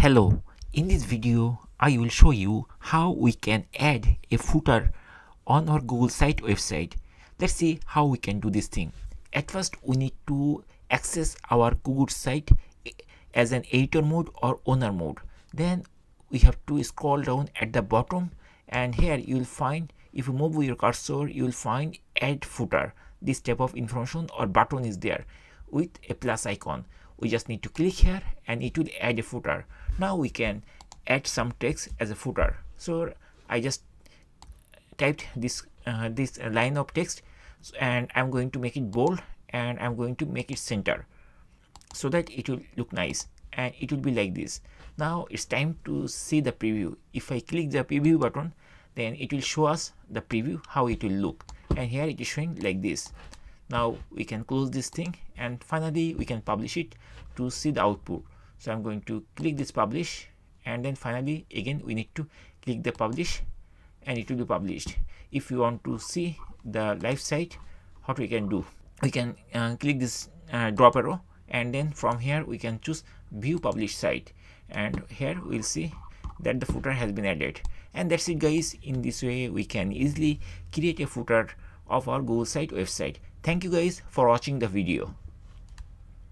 Hello, in this video I will show you how we can add a footer on our Google site website. Let's see how we can do this thing. At first we need to access our Google site as an editor mode or owner mode. Then we have to scroll down at the bottom and here you will find if you move your cursor you will find add footer. This type of information or button is there with a plus icon we just need to click here and it will add a footer. Now we can add some text as a footer. So i just typed this uh, this line of text and i'm going to make it bold and i'm going to make it center so that it will look nice and it will be like this. Now it's time to see the preview. If i click the preview button then it will show us the preview how it will look. And here it is showing like this now we can close this thing and finally we can publish it to see the output. So i'm going to click this publish and then finally again we need to click the publish and it will be published. If you want to see the live site what we can do? We can uh, click this uh, drop arrow and then from here we can choose view publish site. And here we'll see that the footer has been added. And that's it guys. In this way we can easily create a footer of our google site website. Thank you guys for watching the video